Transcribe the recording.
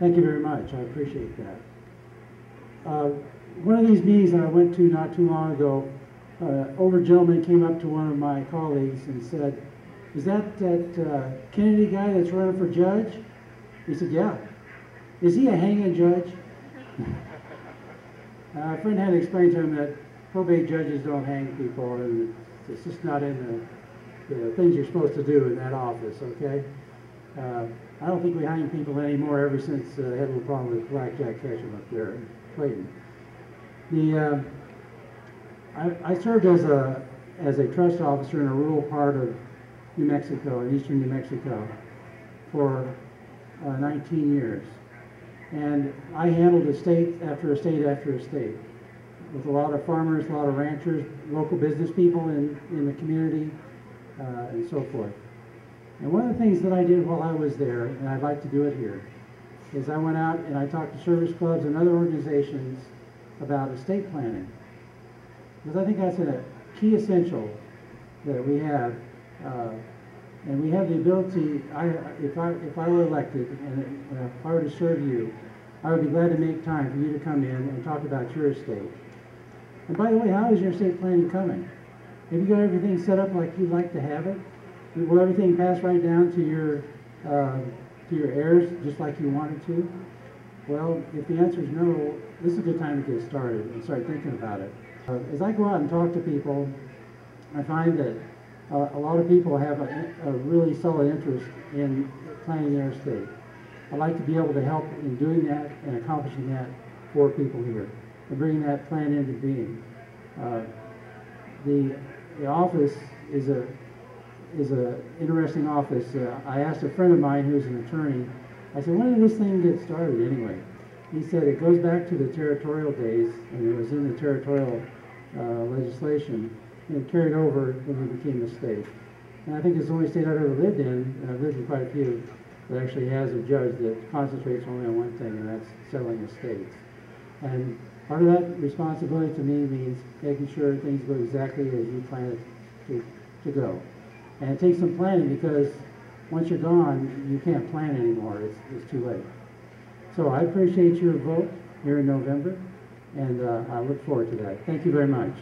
Thank you very much, I appreciate that. Uh, One of these meetings that I went to not too long ago, uh, older gentleman came up to one of my colleagues and said, is that that uh, Kennedy guy that's running for judge? He said, yeah. Is he a hanging judge? Uh, A friend had explained to him that probate judges don't hang people, and it's just not in the, the things you're supposed to do in that office, okay? Uh, I don't think we hang people anymore ever since uh, I had a little problem with Blackjack Ketchum up there in Clayton. The, uh, I, I served as a, as a trust officer in a rural part of New Mexico, in eastern New Mexico, for uh, 19 years. And I handled estate after estate after estate with a lot of farmers, a lot of ranchers, local business people in, in the community, uh, and so forth. And one of the things that I did while I was there, and I'd like to do it here, is I went out and I talked to service clubs and other organizations about estate planning. Because I think that's a key essential that we have. Uh, and we have the ability, I, if I, if I were elected and if I were to serve you, I would be glad to make time for you to come in and talk about your estate. And by the way, how is your estate planning coming? Have you got everything set up like you'd like to have it? Will everything pass right down to your, uh, to your heirs just like you wanted to? Well, if the answer is no, this is a good time to get started and start thinking about it. Uh, as I go out and talk to people, I find that uh, a lot of people have a, a really solid interest in planning their estate. I'd like to be able to help in doing that and accomplishing that for people here and bringing that plan into being. Uh, the, the office is a is a interesting office. Uh, I asked a friend of mine who's an attorney. I said, "When did this thing get started anyway?" He said it goes back to the territorial days, and it was in the territorial uh, legislation, and carried over when we became a state. And I think it's the only state I've ever lived in, and I've lived in quite a few, that actually has a judge that concentrates only on one thing, and that's settling estates. And part of that responsibility to me means making sure things go exactly as you plan it to, to go. And it takes some planning because once you're gone, you can't plan anymore. It's, it's too late. So I appreciate your vote here in November, and uh, I look forward to that. Thank you very much.